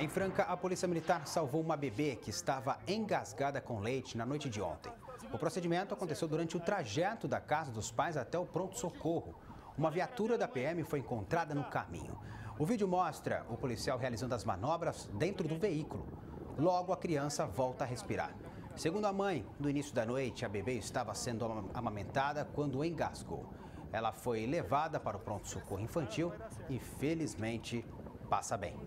Em Franca, a Polícia Militar salvou uma bebê que estava engasgada com leite na noite de ontem. O procedimento aconteceu durante o trajeto da casa dos pais até o pronto-socorro. Uma viatura da PM foi encontrada no caminho. O vídeo mostra o policial realizando as manobras dentro do veículo. Logo, a criança volta a respirar. Segundo a mãe, no início da noite, a bebê estava sendo amamentada quando engasgou. Ela foi levada para o pronto-socorro infantil e, felizmente, passa bem.